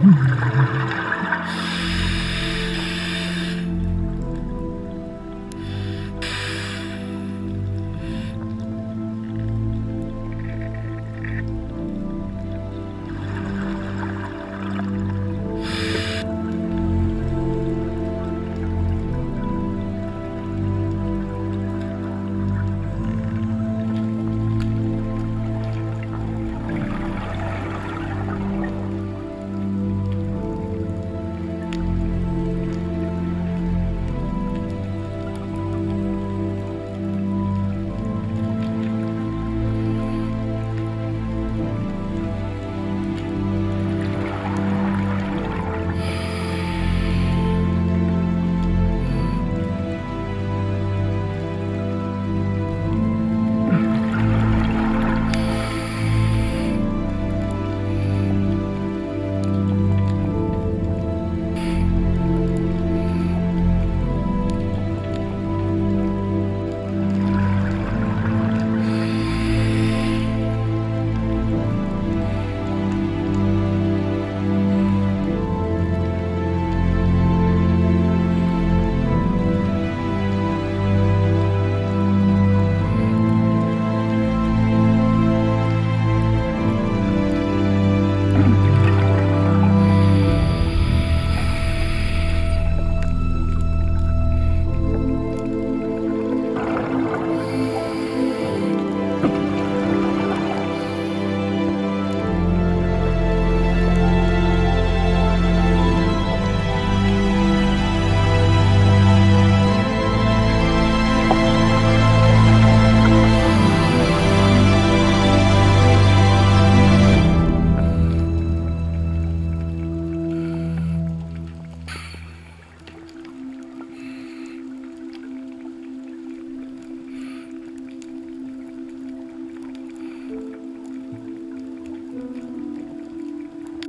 Mhm.